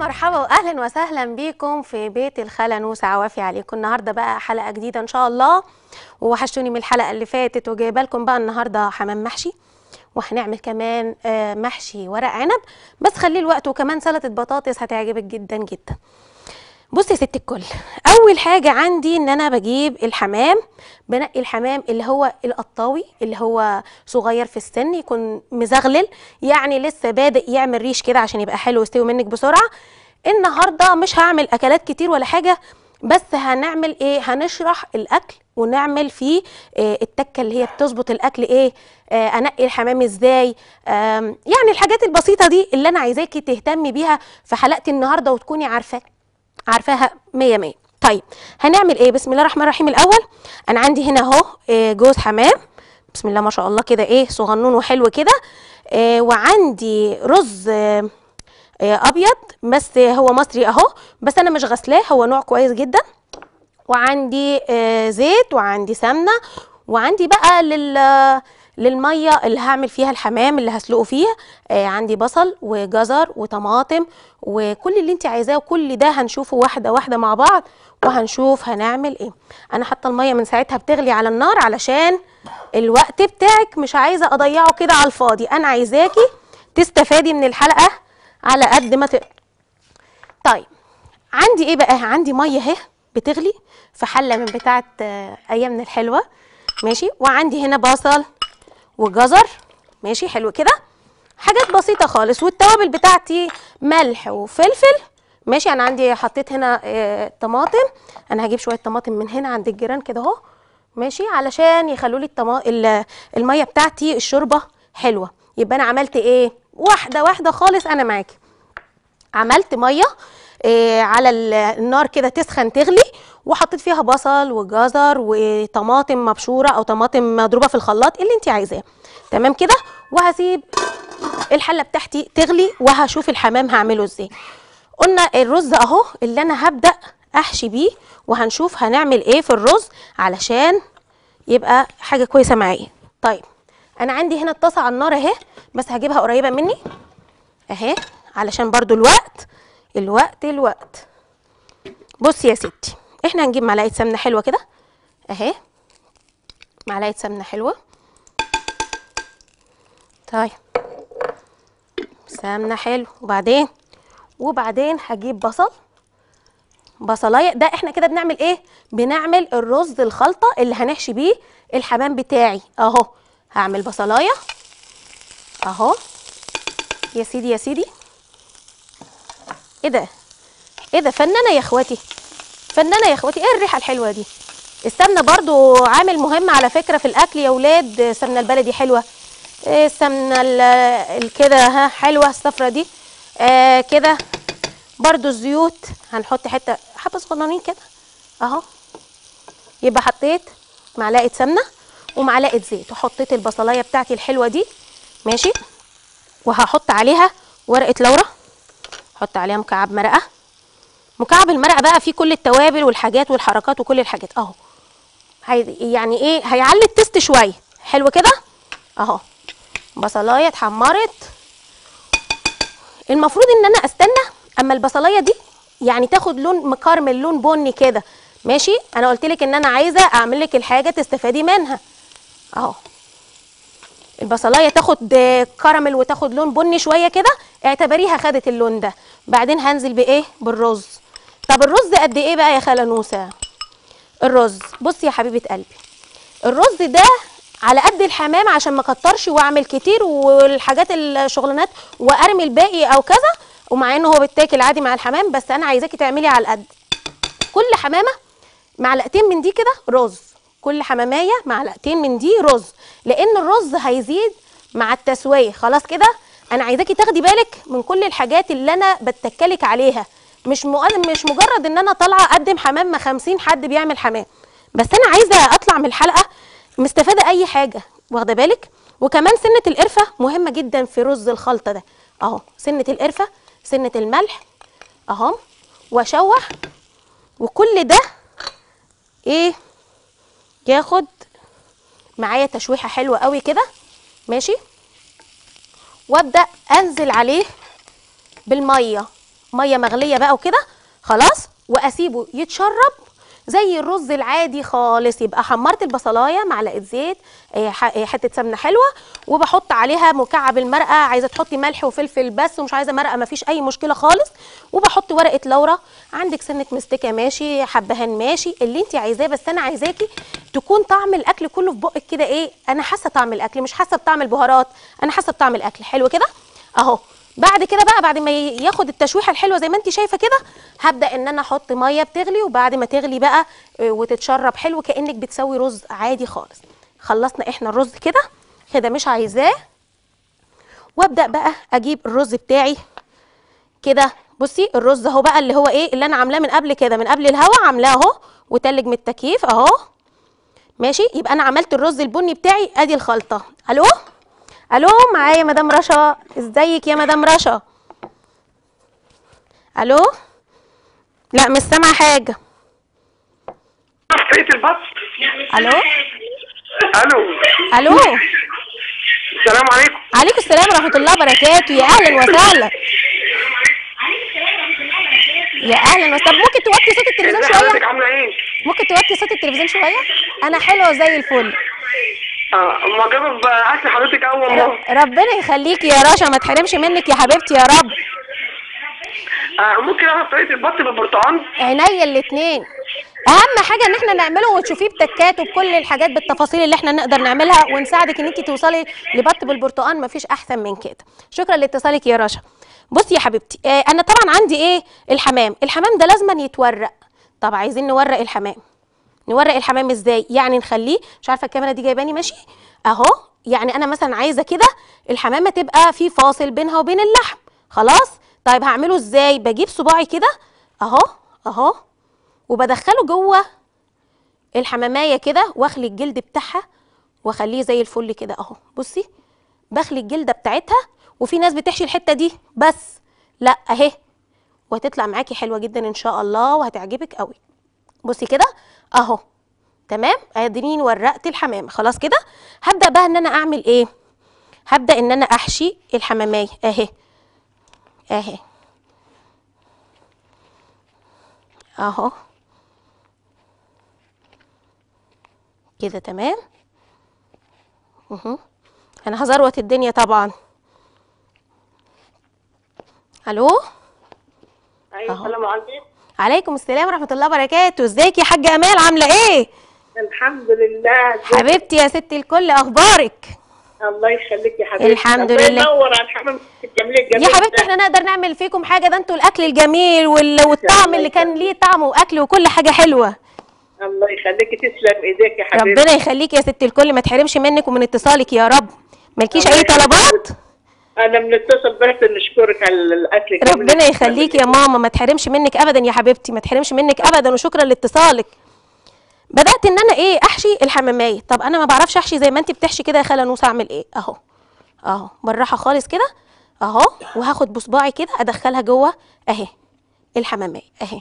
مرحبا واهلا وسهلا بيكم في بيت الخالة نوسة عوافي عليكم. النهارده بقى حلقة جديدة إن شاء الله. ووحشتوني من الحلقة اللي فاتت وجايبه لكم بقى النهارده حمام محشي وهنعمل كمان آه، محشي ورق عنب. بس خليه الوقت وكمان سلطة بطاطس هتعجبك جدا جدا. بصي يا ست الكل أول حاجة عندي إن أنا بجيب الحمام بنقي الحمام اللي هو القطاوي اللي هو صغير في السن يكون مزغلل يعني لسه بادئ يعمل ريش كده عشان يبقى حلو ويستوي منك بسرعة. النهارده مش هعمل أكلات كتير ولا حاجة بس هنعمل إيه؟ هنشرح الأكل ونعمل فيه إيه التكة اللي هي بتظبط الأكل إيه آه أنقي الحمام إزاي يعني الحاجات البسيطة دي اللي أنا عايزاكي تهتمي بيها في حلقتي النهارده وتكوني عارفاه عارفاها مية مية. طيب هنعمل إيه؟ بسم الله الرحمن الرحيم. الأول أنا عندي هنا أهو آه، جوز حمام. بسم الله ما شاء الله كده إيه صغنون وحلو كده. آه، وعندي رز آه، أبيض بس هو مصري أهو بس أنا مش غسلاه هو نوع كويس جدا. وعندي آه، زيت وعندي سمنة وعندي بقى لل للمية اللي هعمل فيها الحمام اللي هسلقه فيها آه عندي بصل وجزر وطماطم وكل اللي انت عايزاه وكل ده هنشوفه واحدة واحدة مع بعض وهنشوف هنعمل إيه. أنا حاطة المية من ساعتها بتغلي على النار علشان الوقت بتاعك مش عايزة أضيعه كده على الفاضي. أنا عايزاكي تستفادي من الحلقة على قد ما تقدر طيب عندي إيه بقى؟ عندي مية اهي بتغلي في حلة من بتاعه آه، أيامنا الحلوة. ماشي؟ وعندي هنا بصل وجزر. ماشي حلو كده. حاجات بسيطة خالص. والتوابل بتاعتي ملح وفلفل. ماشي أنا عندي حطيت هنا آه، طماطم. أنا هجيب شوية طماطم من هنا عند الجيران كده أهو. ماشي علشان يخلوا لي الطما... ال- المية بتاعتي الشوربة حلوة. يبقى أنا عملت إيه؟ واحدة واحدة خالص أنا معاكي. عملت مية إيه على ال- النار كده تسخن تغلي. وحطيت فيها بصل وجزر وطماطم مبشورة أو طماطم مضروبة في الخلاط اللي انت عايزاه. تمام كده؟ وهسيب الحلة بتاعتي تغلي وهشوف الحمام هعمله إزاي. قلنا الرز اهو اللي أنا هبدأ احشي بيه وهنشوف هنعمل إيه في الرز علشان يبقى حاجة كويسة معايا. طيب أنا عندي هنا الطاسة على النار اهي بس هجيبها قريبة مني. اهي علشان برضو الوقت الوقت الوقت. بصي يا ستي إحنا هنجيب معلقة سمنة حلوة كده. اهي. معلقة سمنة حلوة. طيب. سمنة حلو. وبعدين؟ وبعدين هجيب بصل. بصلاية. ده إحنا كده بنعمل إيه؟ بنعمل الرز الخلطة اللي هنحشي بيه الحمام بتاعي. اهو. هعمل بصلاية. اهو. يا سيدي يا سيدي. إيه ده؟ إيه ده؟ فنانة يا اخواتي. فنانة يا اخواتي إيه الريحة الحلوة دي؟ السمنه برضو عامل مهم على فكرة في الأكل يا ولاد. السمنة البلدي حلوة. إيه السمنة ال- ال- كده؟ ها حلوة الصفرة دي. آه كده برضو الزيوت. هنحط حتة حبة صغننين كده. أهو. يبقى حطيت معلقة سمنة ومعلقة زيت وحطيت البصلاية بتاعتي الحلوة دي. ماشي؟ وهحط عليها ورقة لورا. أحط عليها مكعب مرقة. مكعب المرقه بقى فيه كل التوابل والحاجات والحركات وكل الحاجات. اهو. يعني إيه هيعلي التست شوية. حلو كده؟ اهو. بصلاية اتحمرت. المفروض ان أنا استنى اما البصلاية دي يعني تاخد لون مكرمل لون بني كده. ماشي؟ أنا قلت لك ان أنا عايزة اعمل لك الحاجة تستفادي منها. اهو. البصلاية تاخد كراميل وتاخد لون بني شوية كده. اعتبريها خدت اللون ده. بعدين هنزل بإيه؟ بالرز. طب الرز قد إيه بقى يا خالة نوسة؟ الرز بصي يا حبيبة قلبي الرز ده على قد الحمام عشان ما كترش وأعمل كتير والحاجات الشغلانات وأرمي الباقي أو كذا ومع إنه هو بيتاكل عادي مع الحمام بس أنا عايزاكي تعملي على القد كل حمامة معلقتين من دي كده رز كل حمامايه معلقتين من دي رز لأن الرز هيزيد مع التسوية. خلاص كده؟ أنا عايزاكي تاخدي بالك من كل الحاجات اللي أنا بتكلك عليها. مش مش مجرد إن أنا طالعة أقدم حمام ما 50 حد بيعمل حمام. بس أنا عايزة أطلع من الحلقة مستفادة أي حاجة واخدة بالك؟ وكمان سنة القرفة مهمة جدا في رز الخلطة ده. أهو سنة القرفة سنة الملح أهو وأشوح. وكل ده إيه؟ ياخد معايا تشويحة حلوة قوي كده. ماشي؟ وأبدأ أنزل عليه بالمية. ميه مغليه بقى وكده خلاص واسيبه يتشرب زي الرز العادي خالص. يبقى حمرت البصلايه معلقه زيت آه، آه، حتة سمنة حلوة وبحط عليها مكعب المرقة. عايزة تحطي ملح وفلفل بس ومش عايزة مرقة مفيش أي مشكلة خالص. وبحط ورقة لورا. عندك سنة مستكة ماشي حبهان ماشي. اللي انت عايزاه بس أنا عايزاكي تكون طعم الأكل كله في بقك كده إيه أنا حاسة طعم الأكل مش حاسة بطعم البهارات أنا حاسة بطعم الأكل. حلو كده؟ أهو. بعد كده بقى بعد ما ياخد التشويحة الحلوة زي ما انت شايفة كده هبدأ إن أنا أحط مية بتغلي وبعد ما تغلي بقى آه، وتتشرب حلو كأنك بتسوي رز عادي خالص. خلصنا إحنا الرز كده كده مش عايزاه. وأبدأ بقى أجيب الرز بتاعي كده. بصي الرز أهو بقى اللي هو إيه اللي أنا عاملاه من قبل كده من قبل الهوا عاملاه أهو وتلج من التكييف أهو. ماشي؟ يبقى أنا عملت الرز البني بتاعي أدي الخلطة. ألو؟ ألو معايا مدام رشا. ازيك يا مدام رشا؟ ألو؟ لا مش سامعه حاجة البط ألو؟ ألو. ألو؟ السلام عليكم. عليكم السلام ورحمة الله وبركاته. يا أهلا وسهلا. يا أهلا وسهلا. ممكن توطي صوت التلفزيون شوية؟ إيه؟ ممكن توطي صوت التلفزيون شوية؟ أنا حلوة زي الفل. آه معجبه باكل حضرتك قوي والله ربنا يخليكي يا رشا ما تحرمش منك يا حبيبتي يا رب. آه ممكن اعرف طريقة البط بالبرتقال؟ عينيا الاتنين. أهم حاجة إن إحنا نعمله وتشوفيه بتكات وبكل الحاجات بالتفاصيل اللي إحنا نقدر نعملها ونساعدك إن انت توصلي لبط بالبرتقال مفيش أحسن من كده. شكرا لاتصالك يا رشا. بصي يا حبيبتي آه أنا طبعا عندي إيه؟ الحمام. الحمام ده لازما يتورق. طب عايزين نورق الحمام. نورق الحمام إزاي؟ يعني نخليه مش عارفة الكاميرا دي جايباني ماشي؟ اهو يعني أنا مثلا عايزة كده الحمامه تبقى في فاصل بينها وبين اللحم. خلاص؟ طيب هعمله إزاي؟ بجيب صباعي كده اهو اهو وبدخله جوه الحمامايه كده واخلي الجلد بتاعها واخليه زي الفل كده اهو. بصي بخلي الجلده بتاعتها وفي ناس بتحشي الحتة دي بس لا اهي وهتطلع معاكي حلوة جدا إن شاء الله وهتعجبك قوي. بصي كده اهو. تمام؟ اديني ورقت الحمام. خلاص كده؟ هبدأ بقى إن أنا أعمل إيه؟ هبدأ إن أنا أحشي الحمامايه أهي. أهي. أهو. كده تمام؟ اهو. أنا هزروت الدنيا طبعا. ألو؟ أيوه. السلام عليكم. عليكم السلام ورحمة الله وبركاته. ازيك يا حاجة امال عاملة إيه؟ الحمد لله. حبيبتي يا ستي الكل أخبارك؟ الله يخليك يا حبيبتي. الحمد الله لله. ينور. على الحمام الجميل الجميل يا حبيبتي. إحنا نقدر نعمل فيكم حاجة؟ ده أنتوا الأكل الجميل وال- والطعم اللي كان ليه طعم وأكل وكل حاجة حلوة. الله يخليك. تسلم إيديك يا حبيبتي. ربنا يخليكي يا ست الكل. ما تحرمش منك ومن اتصالك يا رب. مالكيش أي طلبات؟ أنا بنتصل بس نشكرك على الأكل. ربنا اللي يخليكي يا ماما ما تحرمش منك ابدا يا حبيبتي ما تحرمش منك ابدا وشكرا لاتصالك. بدأت إن أنا إيه أحشي الحمامية. طب أنا ما بعرفش أحشي زي ما انت بتحشي كده يا خالة نوسة أعمل إيه؟ أهو أهو بالراحة خالص كده أهو وهاخد بصباعي كده أدخلها جوه أهي الحمامية أهي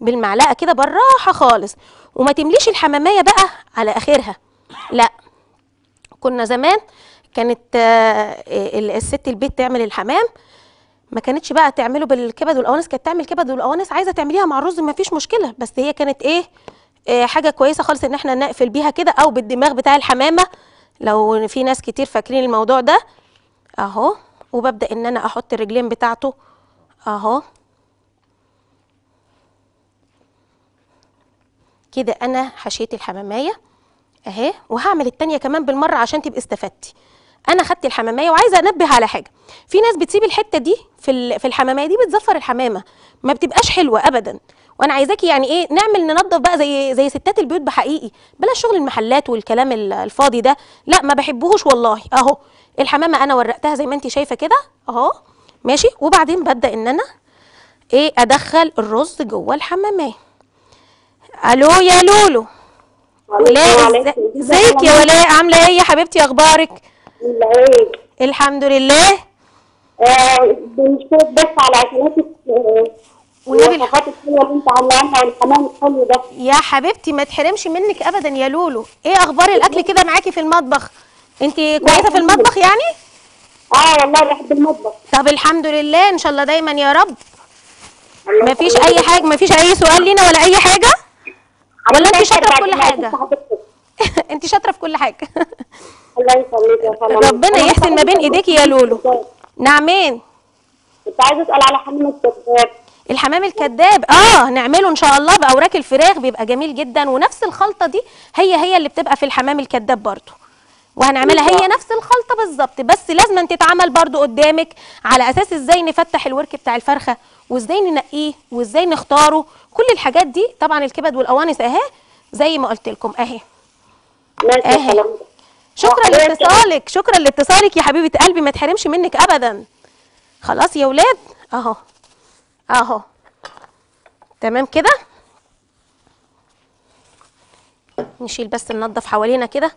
بالمعلقة كده بالراحة خالص. وما تمليش الحمامية بقى على آخرها. لا كنا زمان كانت آه، ال- الست البيت تعمل الحمام ما كانتش بقى تعمله بالكبد والقوانص كانت تعمل كبد والقوانص عايزة تعمليها مع الرز ما فيش مشكلة. بس هي كانت إيه آه، حاجة كويسة خالص إن إحنا نقفل بيها كده أو بالدماغ بتاع الحمامة. لو في ناس كتير فاكرين الموضوع ده أهو وببدأ إن أنا أحط الرجلين بتاعته أهو. كده أنا حشيت الحمامية أهي وهعمل التانية كمان بالمرة عشان تبقي استفدتي. أنا خدت الحمامية وعايزة انبه على حاجة. في ناس بتسيب الحتة دي في في الحمامية دي بتزفر الحمامة. ما بتبقاش حلوة ابدا. وأنا عايزاكي يعني إيه نعمل ننظف بقى زي زي ستات البيوت بحقيقي. بلاش شغل المحلات والكلام ال- الفاضي ده. لا ما بحبهوش والله. أهو. الحمامة أنا ورقتها زي ما انت شايفة كده. أهو. ماشي. وبعدين ببدأ إن أنا إيه أدخل الرز جوه الحمامية. ألو يا لولو. ولاء إزيك يا ولاء؟ عاملة إيه يا حبيبتي؟ أخبارك؟ العيد الحمد لله. آه بنشكرك بس على والوصفات الحلوه اللي انت عاملاها والحمام الحلو ده. يا حبيبتي ما تحرمش منك ابدا يا لولو. إيه أخبار الأكل كده معاكي في المطبخ؟ انت كويسة في المطبخ يعني؟ آه والله بحب المطبخ. طب الحمد لله إن شاء الله دايما يا رب. الله مفيش. أي حاجة مفيش أي سؤال لينا ولا أي حاجة؟ ولا أنت شاطرة في كل حاجة. أنت شاطرة في كل حاجة. الله يخليك يا فندم. ربنا يحسن ما بين ايديكي يا لولو. نعمين كنت عايزة أسأل على حمام الكذاب. الحمام الكذاب. آه نعمله إن شاء الله بأوراق الفراخ بيبقى جميل جدا. ونفس الخلطة دي هي هي اللي بتبقى في الحمام الكذاب برضو. وهنعملها هي نفس الخلطة بالظبط. بس لازم تتعمل برضو قدامك على أساس إزاي نفتح الورك بتاع الفرخة وإزاي ننقيه وإزاي نختاره. كل الحاجات دي طبعا الكبد والقوانص أهي زي ما قلت لكم أهي. ماشي أهي. شكرا لاتصالك. شكرا لاتصالك يا حبيبة قلبي. ما تحرمش منك ابدا. خلاص يا ولاد. أهو. أهو. تمام كده؟ نشيل بس ننضف حوالينا كده.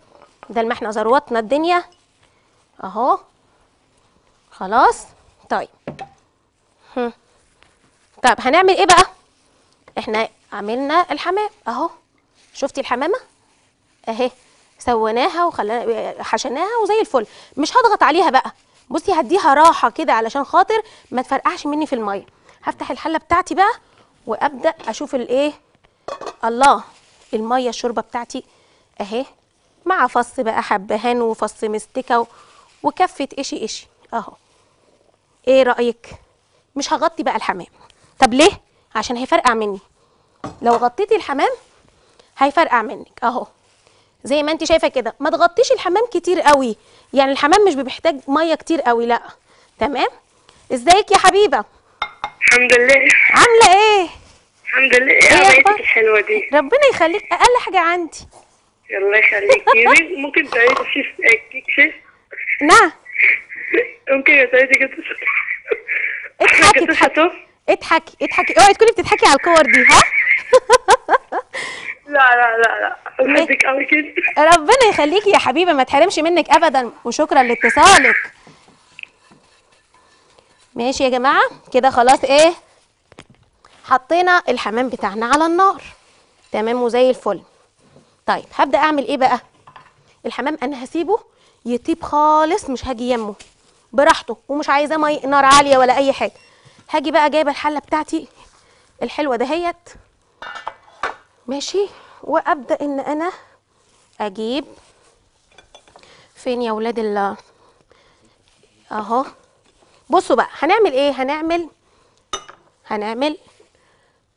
بدل ما إحنا زروطنا الدنيا. أهو. خلاص. طيب. هم. طيب هنعمل إيه بقى؟ إحنا عملنا الحمام. أهو. شفتي الحمامة؟ أهي. سويناها وخلينا حشيناها وزي الفل. مش هضغط عليها بقى. بصي هديها راحة كده علشان خاطر ما تفرقعش مني في المية. هفتح الحلة بتاعتي بقى وأبدأ أشوف الايه الله المية الشوربة بتاعتي أهي. مع فص بقى حبهان وفص مستكة وكفة قشي قشي أهو. إيه رأيك؟ مش هغطي بقى الحمام. طب ليه؟ عشان هيفرقع مني. لو غطيتي الحمام هيفرقع منك. أهو. زي ما انت شايفة كده. ما تغطيش الحمام كتير قوي. يعني الحمام مش بيحتاج مية كتير قوي لا. تمام؟ ازيك يا حبيبة؟ الحمد لله. عاملة إيه؟ الحمد لله. إيه أخبارك؟ عملتك الحلوة دي؟ ربنا يخليك. أقل حاجة عندي. الله يخليكي ممكن تعيدي شيف كيك شيف؟ نعم ممكن تعيدي كده. اضحكي اضحكي اضحكي. اوعي تكوني بتضحكي على الكور دي ها؟ لا لا لا لا. بحبك قوي كده. ربنا يخليكي يا حبيبه ما تحرمش منك ابدا وشكرا لاتصالك. ماشي يا جماعة كده خلاص إيه حطينا الحمام بتاعنا على النار. تمام وزي الفل. طيب هبدأ أعمل إيه بقى؟ الحمام أنا هسيبه يطيب خالص مش هاجي يمه. براحته ومش عايزاه مي نار عالية ولا أي حاجة. هاجي بقى جايبة الحلة بتاعتي الحلوة دهيت. ماشي. وأبدأ إن أنا أجيب فين يا ولاد ال أهو. بصوا بقى هنعمل إيه؟ هنعمل هنعمل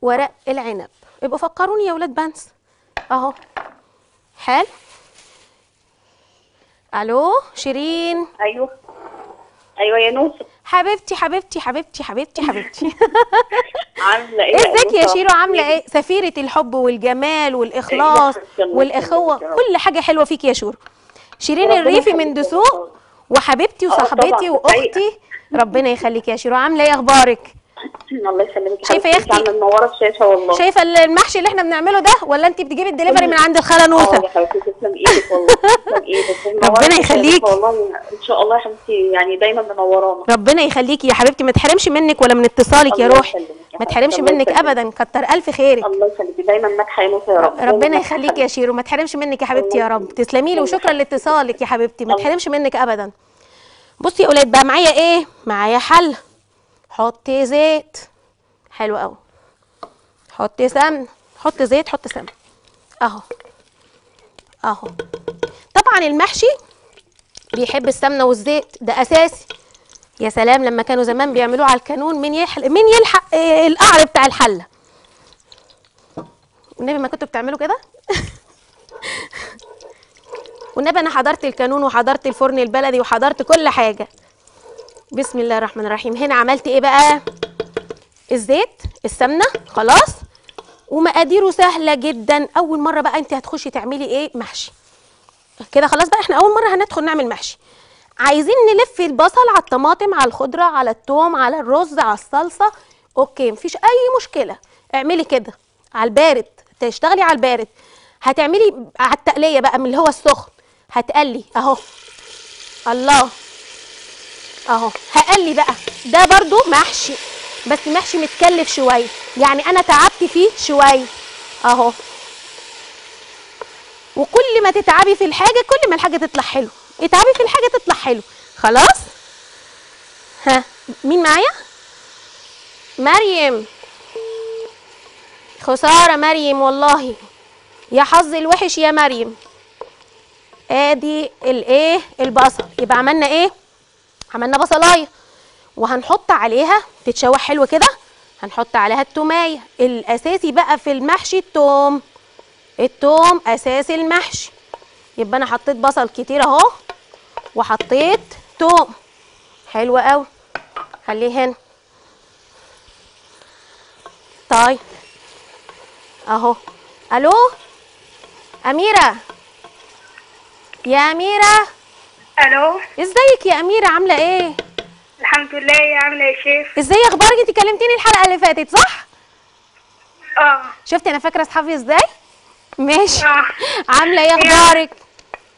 ورق العنب. يبقوا فكروني يا ولاد بنس أهو. حال. ألو شيرين. أيوه. أيوه يا نوسه حبيبتي حبيبتي حبيبتي حبيبتي حبيبتي. عاملة إيه؟ ازيك يا؟ شيرو عاملة إيه؟ سفيرة الحب والجمال والإخلاص إيه والإخوة. كل حاجة حلوة فيك يا شورو شيرين الريفي من دسوق. وحبيبتي آه، وصاحبتي وأختي. ربنا يخليك يا شيرو. عاملة إيه أخبارك؟ الله يسلمك شايفة يا؟ عاملة منورة الشاشه والله. شايفة المحشي اللي إحنا بنعمله ده؟ ولا انت بتجيبي الدليفري من عند الخالة آه نوسه يا حبيبتي تسلم إيدك والله تسلم إيدك. منورة ربنا الشاشة يخليك. والله. إن شاء الله يا حبيبتي يعني دايما منورانا. ربنا يخليكي يا حبيبتي. ما تحرمش منك ولا من اتصالك يا روحي. ما تحرمش منك. ابدا. كتر ألف خيرك. الله يخليكي دايما ناجحه يا نوسه يا رب. ربنا دايماً. يخليك يا. شيرو. ما تحرمش منك يا حبيبتي يا رب. تسلمي لي وشكرا. لاتصالك يا حبيبتي. ما. تحرمش منك ابدا. بصي يا أولاد بقى معايا إيه؟ معايا حل. حطي زيت. حلو قوي. حطي سمن. حط زيت حط سمن. اهو. اهو. طبعا المحشي بيحب السمنة والزيت. ده أساسي. يا سلام لما كانوا زمان بيعملوه على الكانون مين يحلق مين يلحق إيه القعر بتاع الحلة؟ والنبي ما كنتوا بتعملوا كده؟ والنبي أنا حضرت الكانون وحضرت الفرن البلدي وحضرت كل حاجة. بسم الله الرحمن الرحيم. هنا عملت إيه بقى؟ الزيت السمنة خلاص. ومقاديره سهلة جدا. أول مرة بقى أنت هتخشي تعملي إيه؟ محشي. كده خلاص بقى إحنا أول مرة هندخل نعمل محشي. عايزين نلف البصل على الطماطم على الخضرة على الثوم على الرز على الصلصة. okay مفيش أي مشكلة. اعملي كده. على البارد. تشتغلي على البارد. هتعملي على التقلية بقى من اللي هو السخن. هتقلي. أهو. الله. اهو هقلي بقى. ده برضو محشي بس محشي متكلف شوية. يعني أنا تعبت فيه شوية. اهو. وكل ما تتعبي في الحاجة كل ما الحاجة تطلع حلو. اتعبي في الحاجة تطلع حلو. خلاص؟ ها مين معايا؟ مريم. خسارة مريم والله. يا حظ الوحش يا مريم. آدي الايه البصل. يبقى عملنا إيه؟ عملنا بصلاية. وهنحط عليها تتشوح حلو كده. هنحط عليها التوميه الأساسي بقى في المحشي التوم. التوم أساس المحشي. يبقى أنا حطيت بصل كتير أهو. وحطيت توم. حلو قوي خليه هنا. طيب. أهو. ألو؟ أميرة. يا أميرة. ألو؟ ازيك يا أميرة عاملة إيه؟ الحمد لله يا عاملة يا شيف إزاي أخبارك؟ انت كلمتيني الحلقة اللي فاتت صح؟ آه. شفتي أنا فاكرة أصحابي إزاي؟ ماشي. آه. عاملة إيه أخبارك؟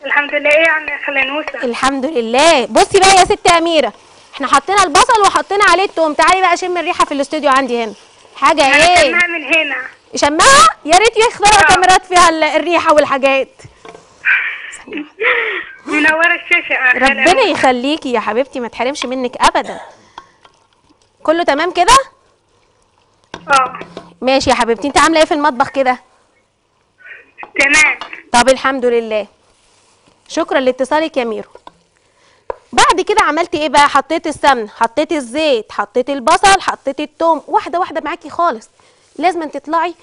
الحمد لله إيه يا عم خلانوسه الحمد لله. بصي بقى يا ست أميرة إحنا حطينا البصل وحطينا عليه التوم. تعالي بقى شم الريحة في الاستوديو عندي هنا. حاجة إيه؟ سمعها من هنا. شمها؟ يا ريت يخترعوا آه. كاميرات فيها ال- الريحة والحاجات. منوره الشاشة. يا ربنا. يخليكي يا حبيبتي ما تحرمش منك ابدا. كله تمام كده؟ آه. ماشي يا حبيبتي. انت عاملة إيه في المطبخ كده؟ تمام. طب الحمد لله. شكرا لاتصالك يا ميرو. بعد كده عملت إيه بقى؟ حطيت السمنه حطيت الزيت حطيت البصل حطيت التوم. واحدة واحدة معاكي خالص. لازم تطلعي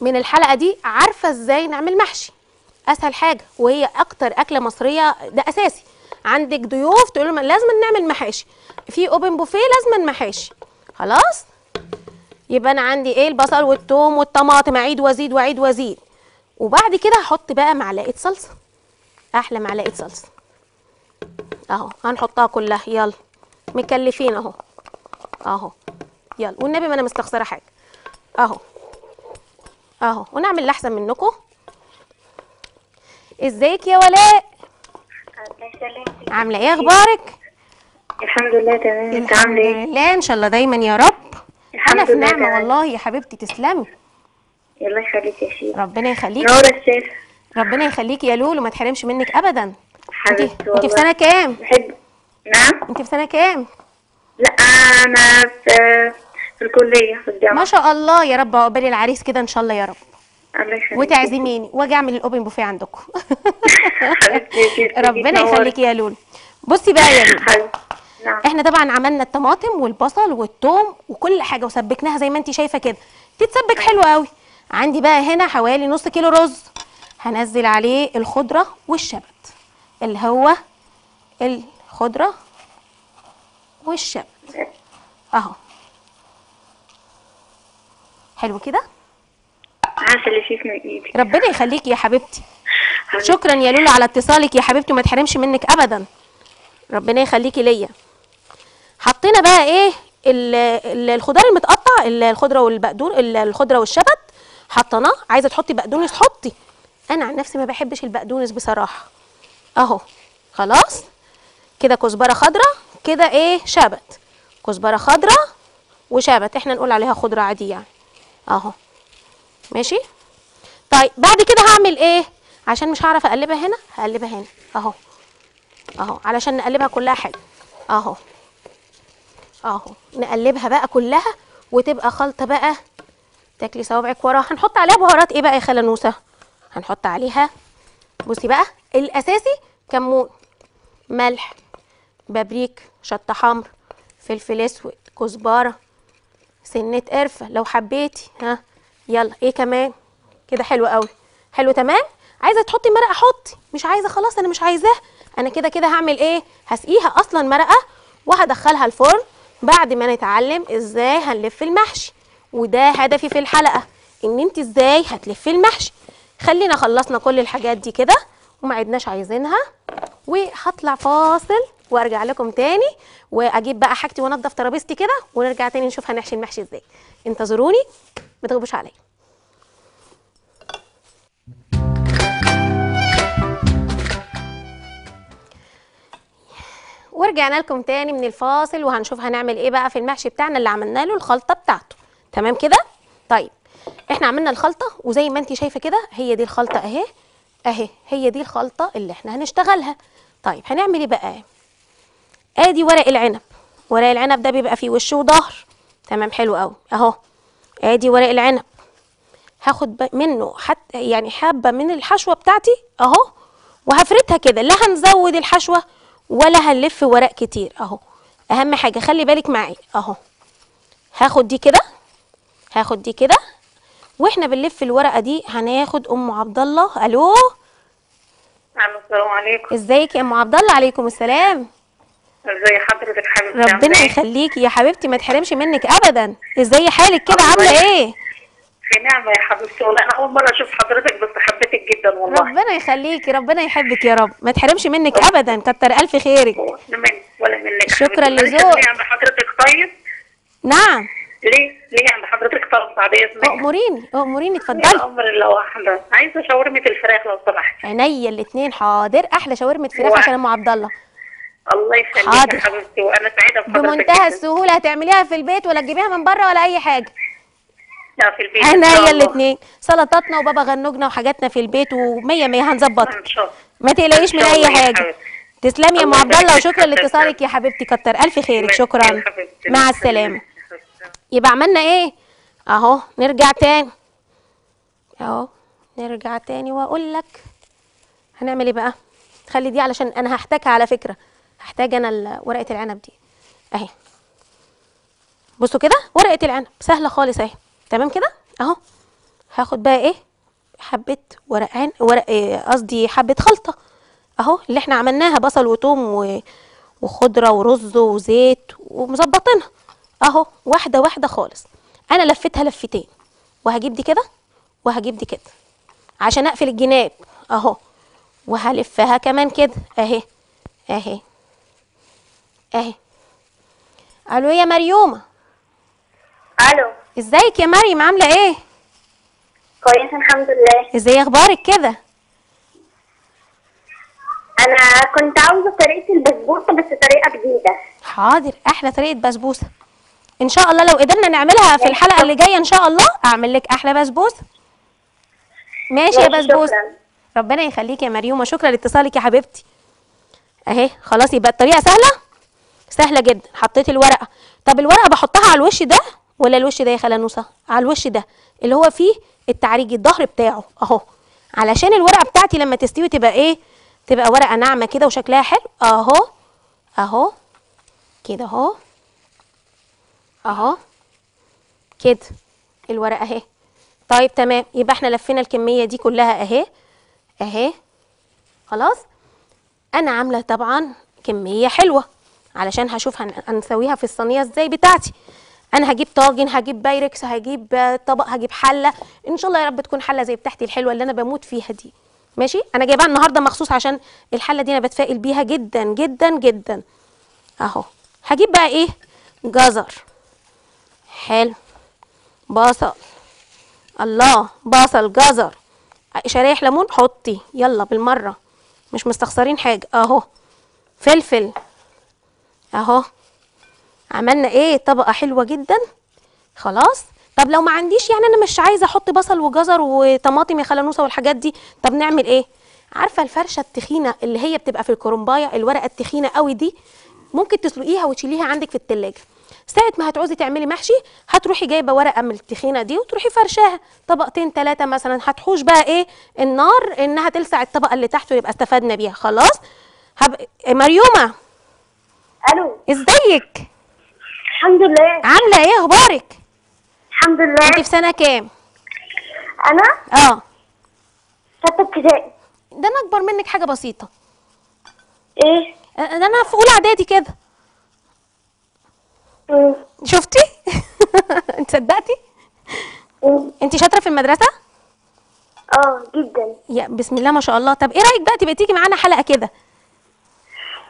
من الحلقة دي عارفة إزاي نعمل محشي. أسهل حاجة وهي أكتر أكلة مصرية ده أساسي. عندك ضيوف تقول لهم لازم نعمل محاشي. في أوبن بوفيه لازم محاشي. خلاص؟ يبقى أنا عندي إيه؟ البصل والثوم والطماطم أعيد وأزيد وأعيد وأزيد. وبعد كده هحط بقى معلقة صلصة. أحلى معلقة صلصة. أهو هنحطها كلها. يلا. مكلفين أهو. أهو. يلا. والنبي ما أنا مستخسرة حاجة. أهو. أهو. ونعمل الاحسن منكم. ازيك يا ولاء؟ عاملة إيه أخبارك؟ الحمد لله تمام. انت عاملة إيه؟ لله ان شاء الله دايما يا رب. الحمد أنا في نعمه تمام. والله يا حبيبتي تسلمي. الله يخليك يا شيف ربنا يخليكي نور الشيف ربنا يخليكي يا لولو ما تحرمش منك ابدا. انت حبيبتي انت والله. في سنة كام؟ بحب نعم؟ انت في سنة كام؟ لا أنا في في الكلية في الجامعة. ما شاء الله يا رب عقبال العريس كده إن شاء الله يا رب. يخليك وتعزميني. واجي اعمل الاوبن بوفيه عندكم. ربنا. يخليكي يا لولو بصي بقى يا لولو. نعم. إحنا طبعا عملنا الطماطم والبصل والثوم وكل حاجة وسبكناها زي ما انت شايفة كده. تتسبك حلو قوي عندي بقى هنا حوالي نص كيلو رز. هنزل عليه الخضرة والشبت. اللي هو الخضرة والشبت. أهو. حلو كده؟ عارفه اللي شيف من إيدي. ربنا يخليكي يا حبيبتي. شكرا يا لولو على اتصالك يا حبيبتي وما تحرمش منك ابدا. ربنا يخليكي ليا. حطينا بقى إيه؟ ال- ال- الخضار المتقطع ال- الخضرة والبقدون ال- الخضرة والشبت. حطيناه. عايزة تحطي بقدونس؟ حطي. أنا عن نفسي ما بحبش البقدونس بصراحة. أهو. خلاص. كده كزبرة خضراء كده إيه؟ شبت. كزبرة خضراء وشبت. إحنا نقول عليها خضرة عادية يعني. أهو. ماشي؟ طيب بعد كده هعمل إيه؟ عشان مش هعرف أقلبها هنا هقلبها هنا. أهو. أهو. علشان نقلبها كلها حاجة. أهو. أهو. نقلبها بقى كلها وتبقى خلطة بقى. تاكلي صوابعك وراها هنحط عليها بهارات إيه بقى يا خاله نوسه هنحط عليها. بصي بقى الأساسي كمون ملح بابريك شطة حمر فلفل أسود كزبرة سنة قرفة. لو حبيتي ها؟ يلا إيه كمان؟ كده حلو قوي. حلو تمام؟ عايزة تحطي مرقة؟ حطي. مش عايزة خلاص أنا مش عايزاه أنا كده كده هعمل إيه؟ هسقيها أصلا مرقة وهدخلها الفرن بعد ما نتعلم إزاي هنلف المحشي. وده هدفي في الحلقة إن أنت إزاي هتلفي المحشي. خلينا خلصنا كل الحاجات دي كده وما عدناش عايزينها. وهطلع فاصل وأرجع لكم تاني وأجيب بقى حاجتي وأنضف ترابيزتي كده ونرجع تاني نشوف هنحشي المحشي إزاي. انتظروني. ما تغيبوش عليا. ورجعنا لكم تاني من الفاصل وهنشوف هنعمل إيه بقى في المحشي بتاعنا اللي عملنا له الخلطة بتاعته. تمام كده؟ طيب إحنا عملنا الخلطة وزي ما انت شايفة كده هي دي الخلطة أهي أهي هي دي الخلطة اللي إحنا هنشتغلها. طيب هنعمل إيه بقى؟ آدي ورق العنب. ورق العنب ده بيبقى فيه وش وظهر. تمام حلو قوي أهو. آدي ورق العنب. هاخد منه حتى يعني حبه من الحشوة بتاعتي أهو وهفردها كده. لا هنزود الحشوة ولا هنلف ورق كتير أهو. أهم حاجة خلي بالك معايا أهو. هاخد دي كده هاخد دي كده وإحنا بنلف الورقة دي هناخد أم عبد الله. ألو؟ السلام عليكم. إزيك يا أم عبد الله؟ عليكم السلام. ازي حضرتك حبيبتي؟ ربنا يخليكي يا حبيبتي ما تحرمش منك ابدا. إزاي حالك كده؟ عاملة إيه؟ في نعمة يا حبيبتي والله أنا أول مرة أشوف حضرتك بس حبيتك جدا والله. ربنا يخليكي ربنا يحبك يا رب. ما تحرمش منك ابدا كتر ألف خيرك. ولا منك ولا منك شكرا. ليه عند حضرتك طيب؟ نعم. ليه؟ ليه عند حضرتك طلب بعد إذنك؟ اموريني اموريني اتفضلي. أمر الله واحدة عايزة شاورمة الفراخ لو سمحت. عينيا الاتنين حاضر. أحلى شاورما فراخ عشان أم عبد الله. الله يخليك حاضر. يا حبيبتي وأنا سعيدة بحضرتك بمنتهى. السهولة هتعمليها في البيت ولا تجيبيها من بره ولا أي حاجة. لا في البيت عينيا الله. الاتنين. سلطاتنا وبابا غنوجنا وحاجاتنا في البيت ومية مية هنظبطها. ما تقلقيش من أي حاجة. تسلمي يا أم عبد الله وشكرا. لاتصالك يا حبيبتي. كتر ألف خيرك. شكرا. مع السلامة. يبقى عملنا إيه؟ أهو نرجع تاني. أهو نرجع تاني وأقول لك هنعمل إيه بقى؟ خلي دي علشان أنا هحتاجها على فكرة. هحتاج أنا ورقة العنب دي. أهي. بصوا كده ورقة العنب. سهلة خالص أهي. تمام كده؟ أهو. هاخد بقى إيه؟ حبة ورق عن ورق قصدي حبة خلطة. أهو اللي إحنا عملناها بصل وتوم و... وخضرة ورز وزيت ومظبطينها. أهو واحدة واحدة خالص. أنا لفيتها لفتين. وهجيب دي كده وهجيب دي كده. عشان أقفل الجناب. أهو. وهلفها كمان كده. أهي. أهي. اهي. ألو يا مريومة. ألو. ازيك يا مريم؟ عاملة إيه؟ كويس الحمد لله. إزاي أخبارك كده؟ أنا كنت عاوزة طريقة البسبوسة بس طريقة جديدة. حاضر أحلى طريقة بسبوسة. إن شاء الله لو قدرنا نعملها في الحلقة اللي جاية إن شاء الله أعمل لك أحلى بسبوسة. ماشي يا بسبوسة. ربنا يخليك يا مريومة. شكرا لاتصالك يا حبيبتي. أهي خلاص يبقى الطريقة سهلة. سهلة جدا. حطيت الورقة. طب الورقة بحطها على الوش ده ولا الوش ده يا خالة نوسه على الوش ده. اللي هو فيه التعريج الظهر بتاعه أهو. علشان الورقة بتاعتي لما تستوي تبقى إيه؟ تبقى ورقة ناعمة كده وشكلها حلو. أهو. أهو. كده أهو. أهو. كده. الورقة أهي. طيب تمام. يبقى إحنا لفينا الكمية دي كلها أهي. أهي. خلاص؟ أنا عاملة طبعا كمية حلوة. علشان هشوف هن- هنسويها في الصينية إزاي بتاعتي. أنا هجيب طاجن هجيب بايركس هجيب طبق هجيب حلة. إن شاء الله يا رب تكون حلة زي بتاعتي الحلوة اللي أنا بموت فيها دي. ماشي؟ أنا جايباها النهارده مخصوص عشان الحلة دي أنا بتفائل بيها جدا جدا جدا. أهو. هجيب بقى إيه؟ جزر. حلو. بصل. الله. بصل جزر. شرايح ليمون؟ حطي. يلا بالمرة. مش مستخسرين حاجة. أهو. فلفل. اهو. عملنا إيه؟ طبقة حلوة جدا. خلاص. طب لو ما عنديش يعني أنا مش عايزة أحط بصل وجزر وطماطم يا خلانوسه والحاجات دي. طب نعمل إيه؟ عارفة الفرشة التخينة اللي هي بتبقى في الكرنبايه الورقة التخينة قوي دي؟ ممكن تسلقيها وتشيليها عندك في التلاجة. ساعة ما هتعوزي تعملي محشي هتروحي جايبة ورقة من التخينة دي وتروحي فرشاها. طبقتين ثلاثة مثلا. هتحوش بقى إيه؟ النار انها تلسع الطبقة اللي تحت ويبقى استفدنا بيها. خلاص؟ هب... مريومة. ألو. ازيك؟ الحمد لله. عاملة إيه أخبارك؟ الحمد لله. انت في سنة كام؟ أنا؟ آه. ستة ابتدائي. ده أنا اكبر منك حاجة بسيطة. إيه؟ ده أنا في اولى اعدادي كده. مم. شفتي؟ انت صدقتي. انت شاطرة في المدرسة؟ آه جدا. يا بسم الله ما شاء الله. طب إيه رأيك بقى تبقى تيجي معانا حلقة كده؟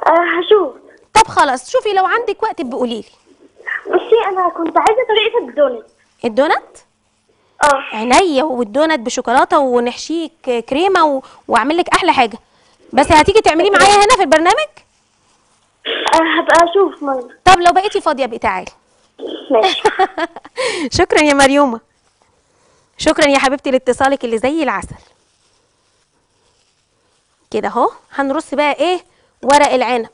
آه هشوف. طب خلاص شوفي لو عندك وقت بقولي لي. بصي أنا كنت عايزة طريقة الدونت. الدونات آه. عينيا والدونات بشوكولاتة ونحشيه ك- كريمة و... وأعمل لك أحلى حاجة. بس هتيجي تعمليه معايا هنا في البرنامج؟ آه، هبقى أشوف مره طب لو بقيتي فاضية بقى تعالي. ماشي. شكرا يا مريومة. شكرا يا حبيبتي لاتصالك اللي زي العسل. كده أهو هنرص بقى إيه؟ ورق العنب.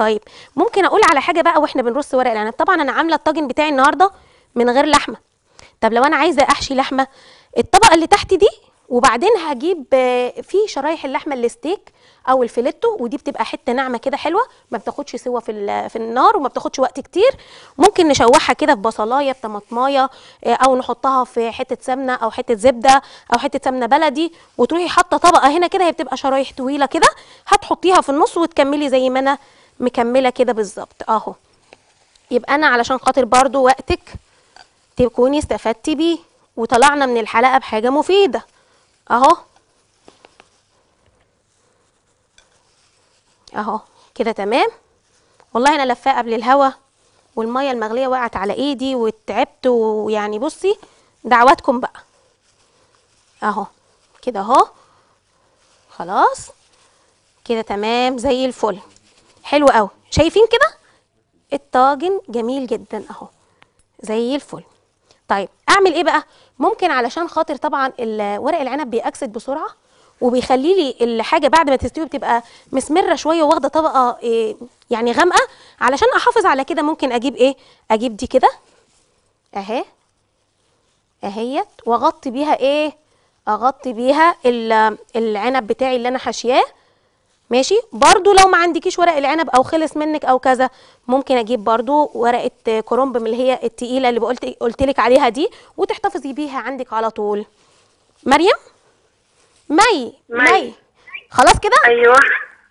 طيب ممكن أقول على حاجة بقى وإحنا بنرص ورق العنب. طبعا أنا عاملة الطاجن بتاعي النهارده من غير لحمة. طب لو أنا عايزة أحشي لحمة الطبقة اللي تحت دي وبعدين هجيب آه، في شرايح اللحمة الستيك أو الفيليتو ودي بتبقى حتة ناعمة كده حلوة ما بتاخدش سوا في في النار وما بتاخدش وقت كتير. ممكن نشوحها كده في بصلاية بطماطمايه آه، أو نحطها في حتة سمنة أو حتة زبدة أو حتة سمنة بلدي وتروحي حاطة طبقة هنا كده هي بتبقى شرايح طويلة كده هتحطيها في النص وتكملي زي ما أنا مكملة كده بالظبط أهو. يبقى أنا علشان خاطر برضو وقتك تكوني استفدتي بيه وطلعنا من الحلقة بحاجة مفيدة. أهو. أهو. كده تمام؟ والله أنا لفاة قبل الهوا والمية المغلية وقعت على إيدي وتعبت ويعني بصي دعواتكم بقى. أهو. كده أهو. خلاص. كده تمام. زي الفل. حلو قوي. شايفين كده؟ الطاجن جميل جدا أهو. زي الفل. طيب أعمل إيه بقى؟ ممكن علشان خاطر طبعا ورق العنب بيأكسد بسرعة وبيخلي لي الحاجة بعد ما تستوي بتبقى مسمرة شوية واخده طبقة إيه يعني غامقة. علشان أحافظ على كده ممكن أجيب إيه؟ أجيب دي كده. أهي. أهيت. وأغطي بيها إيه؟ أغطي بيها ال- العنب بتاعي اللي أنا حاشياه. ماشي؟ برضو لو ما عندكيش ورق العنب أو خلص منك أو كذا ممكن أجيب برضو ورقة كرنب من اللي هي التقيلة اللي قلت قلت لك عليها دي وتحتفظي بيها عندك على طول. مريم؟ مي مي. مي. خلاص كده؟ أيوه.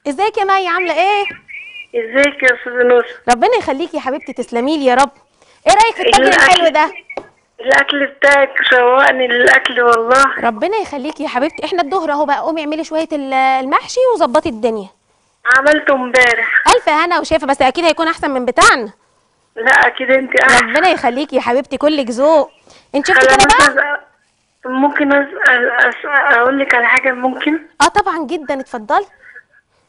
إزيك يا مي؟ عاملة إيه؟ إزيك يا أستاذ نور؟ ربنا يخليكي يا حبيبتي تسلمي لي يا رب. إيه رأيك في الطاجن الأكل- الحلو ده؟ الأكل بتاعك شوقني للأكل والله. ربنا يخليكي يا حبيبتي. إحنا الظهر أهو بقى قومي اعملي شوية ال- المحشي وظبطي الدنيا. عملته امبارح. ألف هنا وشافة بس أكيد هيكون أحسن من بتاعنا. لا أكيد انت أحسن. ربنا يخليكي يا حبيبتي كلك ذوق. إنت شفتي كده بقى؟ ممكن اسال أسأل أقول لك على حاجة ممكن؟ آه طبعا جدا. اتفضلي.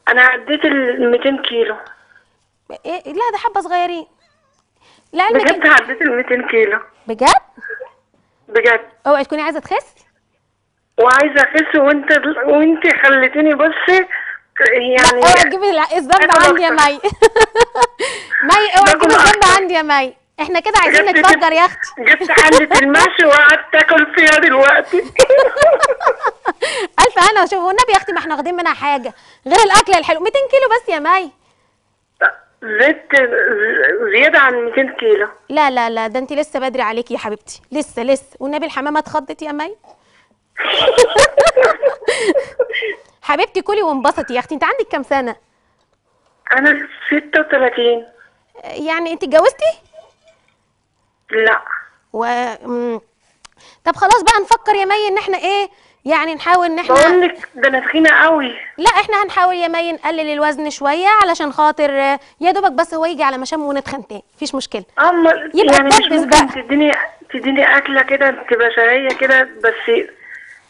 أنا عديت ال 200 كيلو. إيه لا ده حبة صغيرين. لعلمك بجد عديت ال 200 كيلو. بجد؟ بجد. اوعي تكوني عايزة تخسي. وعايزة أخس وأنت وأنت خليتيني بصي يعني اوعي تجيبي الذنب عندي يا. مي. مي اوعي تجيبي الذنب. عندي يا مي. إحنا كده عايزين نتفجر يا أختي. جبت حلة المحشي وقعدت آكل فيها دلوقتي. الف هنا وشوف والنبي يا أختي ما إحنا واخدين منها حاجة. غير الأكل الحلو. 200 كيلو بس يا مي. زدت زيادة عن 200 كيلو. لا لا لا ده انت لسه بدري عليكي يا حبيبتي. لسه لسه. والنبي الحمامة اتخضت يا مي. حبيبتي كلي وانبسطي يا أختي. انت عندك كام سنة؟ أنا 36 يعني انت اتجوزتي؟ لا. و. طب خلاص بقى نفكر يا مي إن إحنا إيه يعني نحاول إن إحنا بقول لك ده أنا تخينة قوي. لا إحنا هنحاول يا مي نقلل الوزن شوية علشان خاطر يا دوبك بس هو يجي على مشام ونتخن تاني. مفيش مشكلة. اما يبقى يعني مش ممكن بقى. تديني تديني أكلة كده تبقى شهية كده بس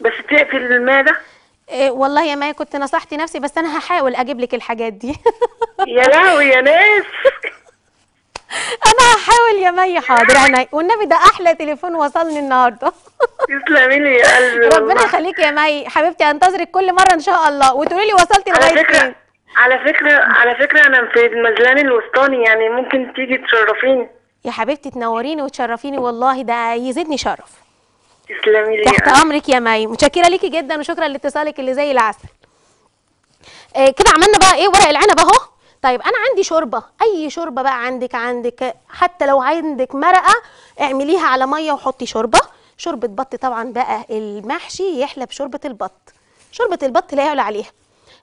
بس تقفل المعدة إيه والله يا مي كنت نصحتي نفسي بس أنا هحاول أجيب لك الحاجات دي. يا لهوي يا ناس! أنا هحاول يا مي حاضر. عيني والنبي ده أحلى تليفون وصلني النهارده. تسلمي لي يا قلبي ربنا. يخليكي يا مي. حبيبتي انتظرك كل مرة إن شاء الله. وتقولي لي وصلتي لغاية فين. على فكرة على فكرة أنا في المزلقان الوسطاني يعني ممكن تيجي تشرفيني. يا حبيبتي تنوريني وتشرفيني. والله ده يزيدني شرف. تسلمي لي تحت. أمرك يا مي. متشكرة ليكي جدا وشكرا لاتصالك اللي زي العسل. آه كده عملنا بقى إيه؟ ورق العنب أهو. طيب أنا عندي شوربة. أي شوربة بقى عندك عندك حتى لو عندك مرقة اعمليها على مية وحطي شوربة. شوربة بط طبعا بقى المحشي يحلى بشوربة البط. شوربة البط لا يعلى عليها.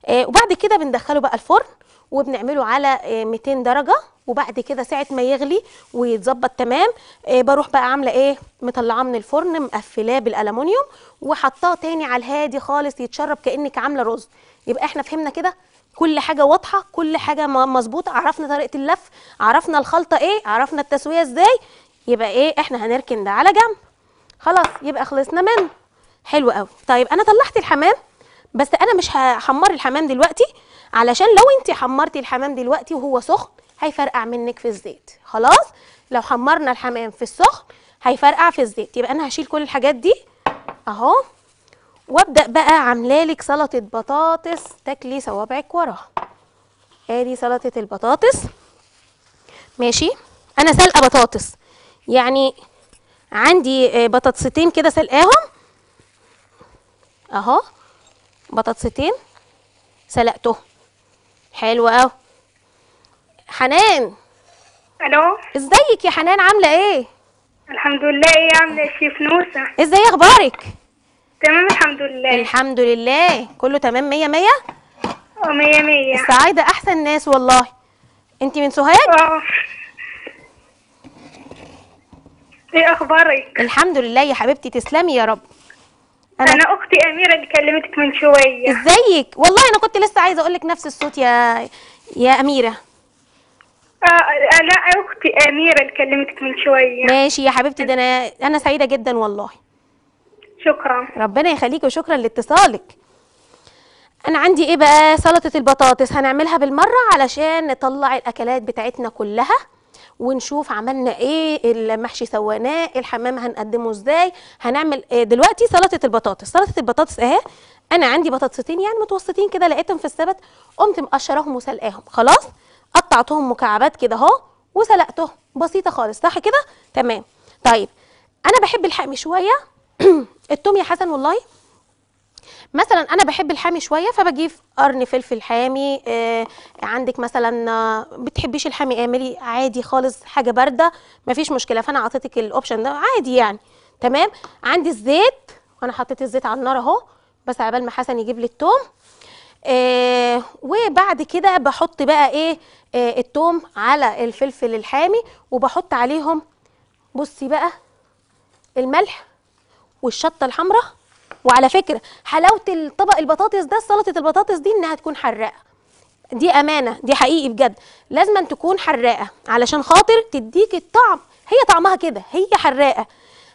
آه وبعد كده بندخله بقى الفرن وبنعمله على آه 200 درجة. وبعد كده ساعة ما يغلي ويتظبط تمام آه بروح بقى عاملة إيه؟ مطلعاه من الفرن مقفلاه بالالومنيوم وحطاه تاني على الهادي خالص يتشرب كأنك عاملة رز. يبقى إحنا فهمنا كده؟ كل حاجة واضحة كل حاجة مظبوطة. عرفنا طريقة اللف عرفنا الخلطة إيه عرفنا التسوية إزاي. يبقى إيه إحنا هنركن ده على جنب. خلاص يبقى خلصنا منه. حلو قوي طيب أنا طلعت الحمام بس أنا مش هحمر الحمام دلوقتي علشان لو انت حمرتي الحمام دلوقتي وهو سخن هيفرقع منك في الزيت. خلاص؟ لو حمرنا الحمام في السخن هيفرقع في الزيت. يبقى أنا هشيل كل الحاجات دي أهو. وابدأ بقى عاملالك سلطة بطاطس تاكلي صوابعك وراها. ادي سلطة البطاطس. ماشي. أنا سلقة بطاطس. يعني عندي آه، بطاطستين كده سلقاهم. أهو. بطاطستين سلقتهم. حلو قوي حنان. ألو. إزيك يا حنان؟ عاملة إيه؟ الحمد لله. إيه عاملة يا شيف نوسة؟ إزاي أخبارك؟ تمام الحمد لله. الحمد لله. كله تمام؟ مية مية؟ آه مية مية. السعادة أحسن ناس والله. انت من سوهاج؟ آه. إيه أخبارك؟ الحمد لله يا حبيبتي تسلمي يا رب. أنا, أنا أختي أميرة اللي كلمتك من شوية. إزيك؟ والله أنا كنت لسه عايزة أقول لك نفس الصوت يا يا أميرة. آه لا أختي أميرة اللي كلمتك من شوية. ماشي يا حبيبتي ده أنا أنا سعيدة جدا والله. شكرا. ربنا يخليكي وشكرا لاتصالك. أنا عندي إيه بقى؟ سلطة البطاطس. هنعملها بالمرة علشان نطلع الأكلات بتاعتنا كلها ونشوف عملنا إيه المحشي سويناه الحمام هنقدمه إزاي. هنعمل إيه؟ دلوقتي سلطة البطاطس. سلطة البطاطس اهي أنا عندي بطاطستين يعني متوسطين كده لقيتهم في السبت. قمت مقشراهم وسلقاهم. خلاص؟ قطعتهم مكعبات كده أهو وسلقتهم. بسيطة خالص. صح كده؟ تمام. طيب أنا بحب الحامي شوية. التوم يا حسن والله. مثلا أنا بحب الحامي شوية فبجيب قرن فلفل حامي آه عندك مثلا آه، بتحبيش الحامي اعملي عادي خالص حاجة باردة مفيش مشكلة. فأنا عطيتك الاوبشن ده عادي يعني. تمام؟ عندي الزيت وأنا حطيت الزيت على النار أهو بس عبال ما حسن يجيب لي التوم. آه وبعد كده بحط بقى إيه آه التوم على الفلفل الحامي وبحط عليهم بصي بقى الملح والشطة الحمراء. وعلى فكرة حلاوة الطبق البطاطس ده سلطة البطاطس دي إنها تكون حراقة. دي أمانة دي حقيقي بجد. لازم أن تكون حراقة علشان خاطر تديك الطعم. هي طعمها كده هي حراقة.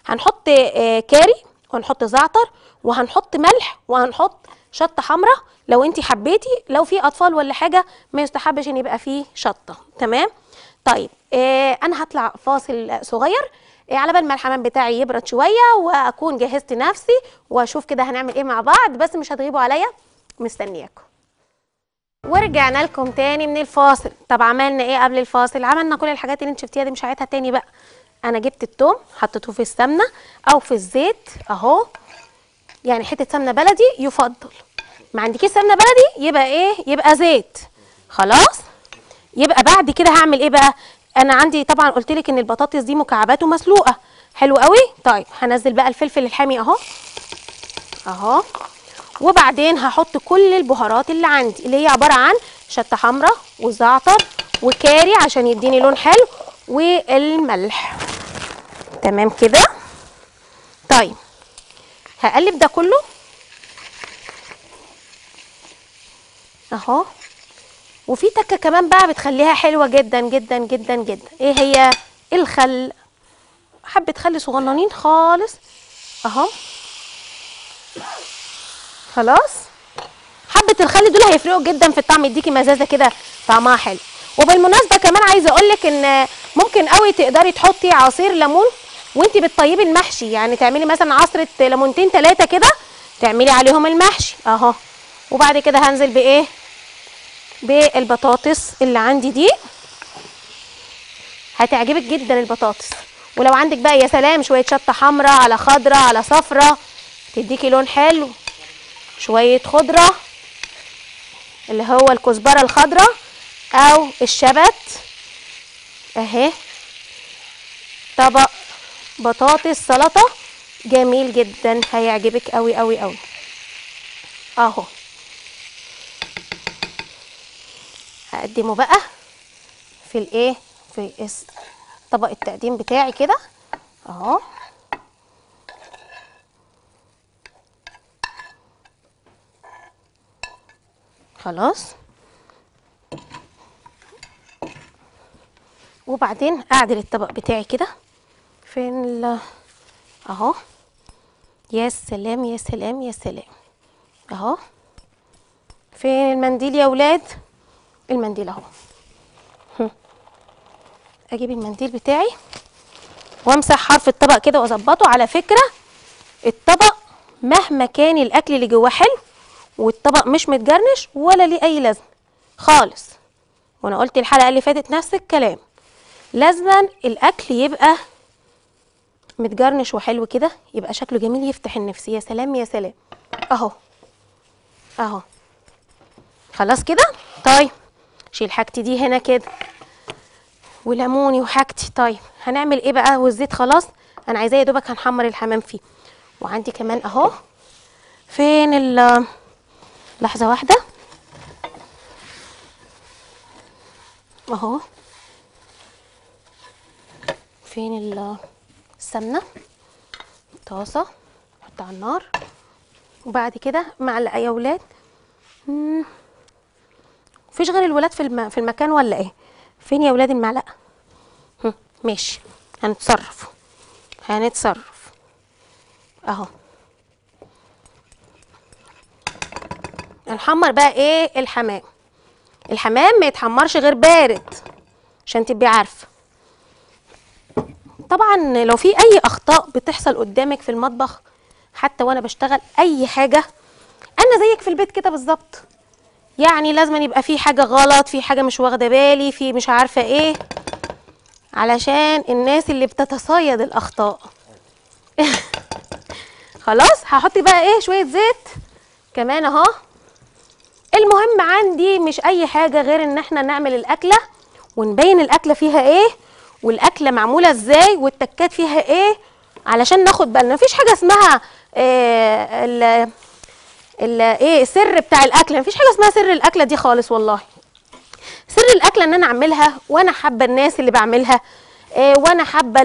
هنحط آه، كاري وهنحط زعتر وهنحط ملح وهنحط شطة حمراء. لو انت حبيتي لو في أطفال ولا حاجة ما يستحبش إن يبقى فيه شطة. تمام؟ طيب آه أنا هطلع فاصل صغير. على بال ما الحمام بتاعي يبرد شوية وأكون جهزت نفسي وأشوف كده هنعمل إيه مع بعض بس مش هتغيبوا عليا. مستنياكم. ورجعنا لكم تاني من الفاصل. طب عملنا إيه قبل الفاصل؟ عملنا كل الحاجات اللي أنت شفتيها دي مش هعيدها تاني بقى. أنا جبت التوم حطيته في السمنة أو في الزيت أهو. يعني حتة سمنة بلدي يفضل. ما عندكيش سمنة بلدي؟ يبقى إيه؟ يبقى زيت. خلاص؟ يبقى بعد كده هعمل إيه بقى؟ أنا عندي طبعا قلت لك إن البطاطس دي مكعبات ومسلوقة. حلو قوي؟ طيب هنزل بقى الفلفل الحامي أهو. أهو. وبعدين هحط كل البهارات اللي عندي اللي هي عبارة عن شطة حمراء وزعتر وكاري عشان يديني لون حلو والملح. تمام كده؟ طيب هقلب ده كله. أهو. وفي تكة كمان بقى بتخليها حلوة جدا جدا جدا جدا. إيه هي؟ الخل. حبة خل صغننين خالص. أهو. خلاص. حبة الخل دول هيفرقوا جدا في الطعم. يديكي مزازة كده طعمها حلو. وبالمناسبة كمان عايزة أقول لك إن ممكن قوي تقدري تحطي عصير ليمون وانت بتطيبي المحشي. يعني تعملي مثلا عصرة ليمونتين ثلاثة كده تعملي عليهم المحشي. أهو. وبعد كده هنزل بإيه؟ بالبطاطس اللي عندي دي. هتعجبك جدا البطاطس. ولو عندك بقى يا سلام شوية شطة حمراء على خضراء على صفراء تديكي لون حلو. شوية خضره اللي هو الكزبرة الخضراء أو الشبت. أهي. طبق بطاطس سلطة. جميل جدا. هيعجبك قوي قوي قوي أهو. هقدمه بقى في الايه في طبق التقديم بتاعي كده. أهو. خلاص. وبعدين أعدل الطبق بتاعي كده. فين ال أهو. يا سلام يا سلام يا سلام. أهو. فين المنديل يا ولاد؟ المنديل اهو. أجيب المنديل بتاعي وامسح حرف الطبق كده واظبطه. على فكرة الطبق مهما كان الاكل اللي جواه حلو والطبق مش متجرنش ولا ليه اي لازمة خالص. وأنا قلت الحلقة اللي فاتت نفس الكلام. لازما الاكل يبقى متجرنش وحلو كده يبقى شكله جميل يفتح النفس. يا سلام يا سلام. اهو. اهو. خلاص كده؟ طيب. شيل حاجتي دي هنا كده. وليموني وحاجتي. طيب هنعمل إيه بقى؟ والزيت خلاص. أنا عايزاه يا دوبك هنحمر الحمام فيه. وعندي كمان أهو. فين ال لحظة واحدة. أهو. فين ال- السمنة؟ طاسة. نحط على النار. وبعد كده معلقة يا ولاد. مفيش غير الولاد في الم... في المكان ولا إيه؟ فين يا ولاد المعلقة؟ ماشي هنتصرف هنتصرف. اهو. نحمر بقى إيه؟ الحمام. الحمام ما يتحمرش غير بارد عشان تبقي عارفة. طبعا لو في أي أخطاء بتحصل قدامك في المطبخ حتى وأنا بشتغل أي حاجة أنا زيك في البيت كده بالظبط. يعني لازم يبقى في حاجة غلط في حاجة مش واخدة بالي في مش عارفة إيه. علشان الناس اللي بتتصيد الأخطاء. خلاص هحط بقى إيه؟ شوية زيت. كمان أهو. المهم عندي مش أي حاجة غير إن إحنا نعمل الأكلة ونبين الأكلة فيها إيه والأكلة معمولة إزاي والتكات فيها إيه علشان ناخد بالنا مفيش حاجة اسمها إيه إيه السر بتاع الاكله مفيش حاجة اسمها سر الأكلة دي خالص والله. سر الأكلة إن أنا أعملها وأنا حابة الناس اللي بعملها إيه وأنا حابة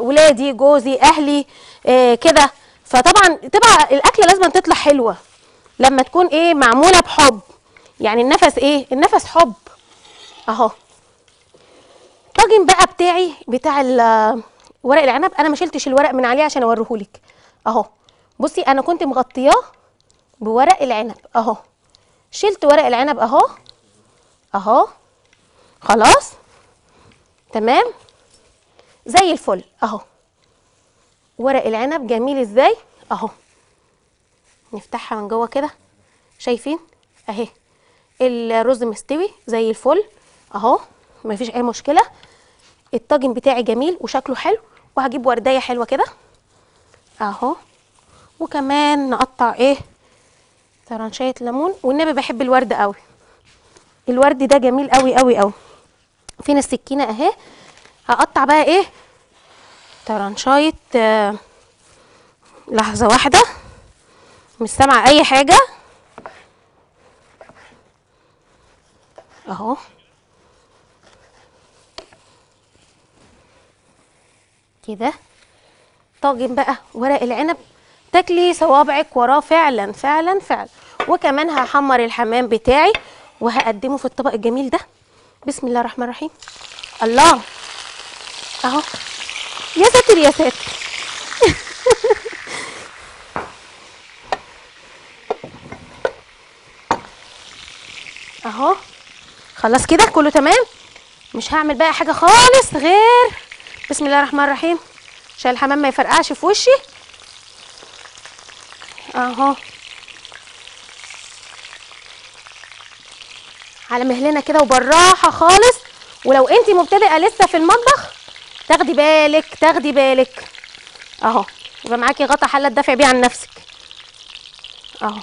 ولادي جوزي أهلي إيه كده. فطبعا تبقى الأكلة لازم تطلع حلوة. لما تكون إيه معمولة بحب. يعني النفس إيه النفس حب. أهو. طاجن بقى بتاعي بتاع ورق العنب. أنا ما شلتش الورق من عليه عشان أوريهولك. أهو. بصي أنا كنت مغطياه بورق العنب. أهو. شلت ورق العنب أهو. أهو. خلاص. تمام. زي الفل. أهو. ورق العنب جميل إزاي؟ أهو. نفتحها من جوه كده. شايفين؟ أهي. الرز مستوي زي الفل. أهو. مفيش أي مشكلة. الطاجن بتاعي جميل وشكله حلو. وهجيب وردية حلوة كده. أهو. وكمان نقطع إيه؟ طرنشايه ليمون والنبي بحب الورد قوي. الورد ده جميل قوي قوي قوي. فين السكينه اهي. هقطع بقى إيه؟ طرنشايه آه لحظة واحدة. مش سامعة أي حاجة. أهو. كده. طاجن بقى ورق العنب. تاكلي صوابعك وراه فعلا فعلا فعلا. وكمان هحمر الحمام بتاعي وهقدمه في الطبق الجميل ده. بسم الله الرحمن الرحيم. الله. أهو. يا ساتر يا ساتر. أهو. خلاص كده؟ كله تمام؟ مش هعمل بقى حاجة خالص غير بسم الله الرحمن الرحيم. عشان الحمام ما يفرقعش في وشي. اهو. على مهلنا كده وبالراحة خالص. ولو انت مبتدئة لسه في المطبخ تاخدي بالك تاخدي بالك. اهو. يبقى معاكي غطا حلة تدافعي بيه عن نفسك. اهو.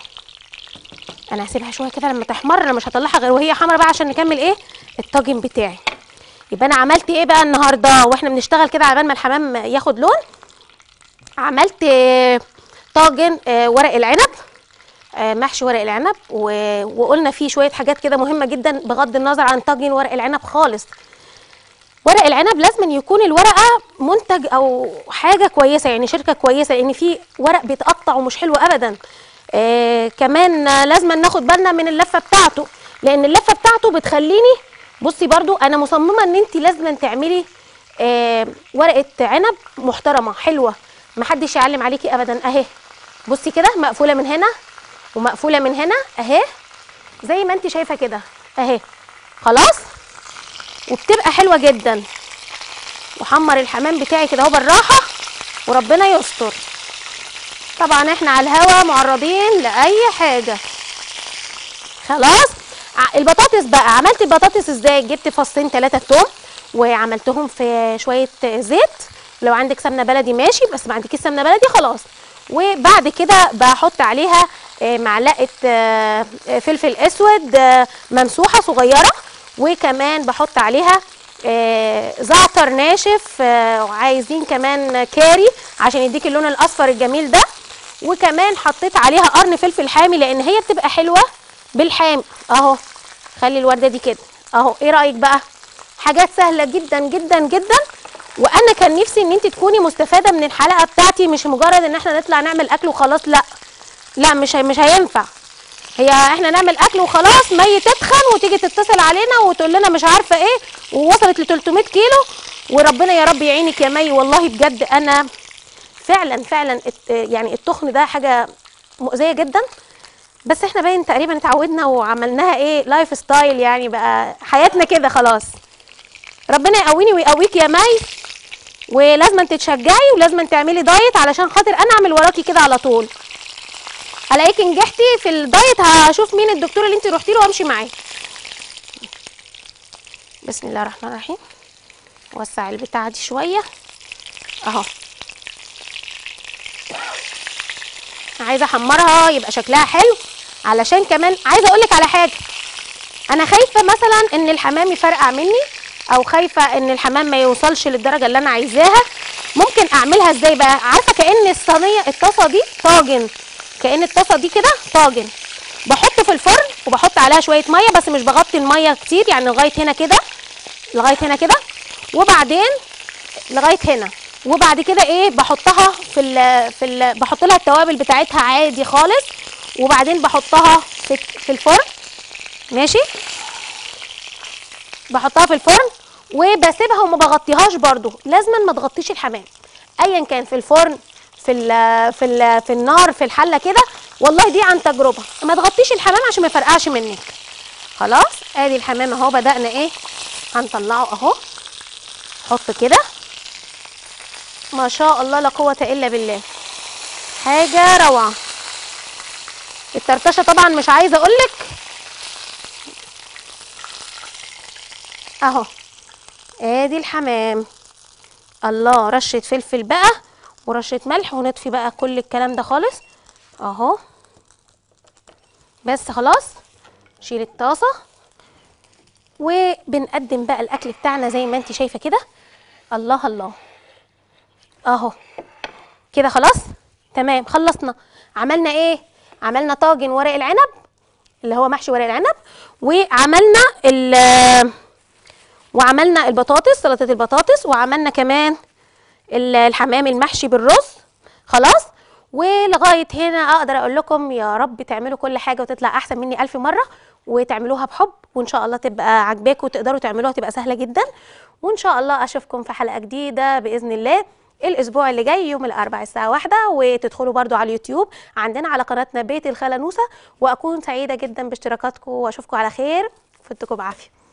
أنا هسيبها شوية كده لما تحمر. أنا مش هطلعها غير وهي حمرا بقى عشان نكمل إيه؟ الطاجن بتاعي. يبقى أنا عملت إيه بقى النهارده؟ وإحنا بنشتغل كده على بال ما الحمام ياخد لون. عملت آه، طاجن آه، ورق العنب آه، محشي ورق العنب وقلنا فيه شوية حاجات كده مهمة جدا بغض النظر عن طاجن ورق العنب خالص. ورق العنب لازم يكون الورقة منتج أو حاجة كويسة يعني شركة كويسة لأن في ورق بيتقطع ومش حلو ابدا. آه كمان لازم ناخد بالنا من اللفة بتاعته لأن اللفة بتاعته بتخليني بصي برضو أنا مصممة إن انت لازم تعملي آه ورقة عنب محترمة حلوة محدش يعلم عليكي ابدا أهي. بصي كده مقفولة من هنا ومقفولة من هنا أهي زي ما انت شايفة كده أهي خلاص؟ وبتبقى حلوة جدا. وحمر الحمام بتاعي كده أهو بالراحة وربنا يستر. طبعا إحنا على الهوا معرضين لأي حاجة. خلاص؟ البطاطس بقى عملت البطاطس إزاي؟ جبت فصين ثلاثة توم وعملتهم في شوية زيت. لو عندك سمنة بلدي ماشي بس ما عندكيش سمنة بلدي خلاص. وبعد كده بحط عليها آه، معلقة آه، فلفل أسود آه، ممسوحة صغيرة وكمان بحط عليها زعتر ناشف وعايزين كمان كاري عشان يديك اللون الأصفر الجميل ده. وكمان حطيت عليها قرن فلفل حامي لأن هي بتبقى حلوة بالحامي. أهو خلي الوردة دي كده. أهو إيه رأيك بقى؟ حاجات سهلة جدا جدا جدا. وأنا كان نفسي إن انت تكوني مستفادة من الحلقة بتاعتي مش مجرد إن إحنا نطلع نعمل أكل وخلاص لأ. لأ مش هي مش هينفع. هي إحنا نعمل أكل وخلاص مي تتخن وتيجي تتصل علينا وتقول لنا مش عارفة إيه ووصلت ل 300 كيلو. وربنا يا رب يعينك يا مي. والله بجد أنا فعلا فعلا يعني التخن ده حاجة مؤذية جدا. بس إحنا باين تقريبا اتعودنا وعملناها إيه lifestyle يعني بقى حياتنا كده خلاص. ربنا يقويني ويقويك يا مي ولازم تتشجعي ولازم تعملي diet علشان خاطر أنا أعمل وراكي كده على طول. الاقيكي نجحتي في ال diet هشوف مين الدكتور اللي أنت رحتي له وأمشي معاه. بسم الله الرحمن الرحيم. وسع البتاعة دي شوية. أهو. عايزة أحمرها يبقى شكلها حلو. علشان كمان عايزة أقول لك على حاجة. أنا خايفة مثلا إن الحمام يفرقع مني. أو خايفة إن الحمام ما يوصلش للدرجة اللي أنا عايزاها ممكن أعملها إزاي بقى؟ عارفة كأن الصينية الطاسة دي طاجن. كأن الطاسة دي كده طاجن. بحط في الفرن وبحط عليها شوية مية بس مش بغطي المية كتير يعني لغاية هنا كده لغاية هنا كده. وبعدين لغاية هنا. وبعد كده إيه؟ بحطها في ال في ال بحط لها التوابل بتاعتها عادي خالص. وبعدين بحطها في الفرن. ماشي؟ بحطها في الفرن وبسيبها وما بغطيهاش برضو لازما ما تغطيش الحمام. ايا كان في الفرن في ال في ال في النار في الحلة كده والله دي عن تجربة. ما تغطيش الحمام عشان ما يفرقعش منك. خلاص آدي الحمام أهو بدأنا إيه؟ هنطلعه أهو. حط كده. ما شاء الله لا قوة إلا بالله. حاجة روعة. الترتشه طبعا مش عايزة أقولك أهو. آدي الحمام. الله رشة فلفل بقى ورشة ملح ونطفي بقى كل الكلام ده خالص. أهو. بس خلاص شيل الطاسة وبنقدم بقى الأكل بتاعنا زي ما انت شايفة كده. الله الله. أهو. كده خلاص؟ تمام خلصنا. عملنا إيه؟ عملنا طاجن ورق العنب اللي هو محشي ورق العنب وعملنا ال وعملنا البطاطس سلطة البطاطس وعملنا كمان ال- الحمام المحشي بالرز. خلاص؟ ولغاية هنا أقدر أقول لكم يا رب تعملوا كل حاجة وتطلع أحسن مني ألف مرة وتعملوها بحب وإن شاء الله تبقى عجباكم وتقدروا تعملوها تبقى سهلة جدا. وإن شاء الله أشوفكم في حلقة جديدة بإذن الله الأسبوع اللي جاي يوم الأربعاء الساعة واحدة. وتدخلوا برضو على اليوتيوب عندنا على قناتنا بيت الخاله نوسه وأكون سعيدة جدا باشتراكاتكم وأشوفكم على خير. فدكم بعافية.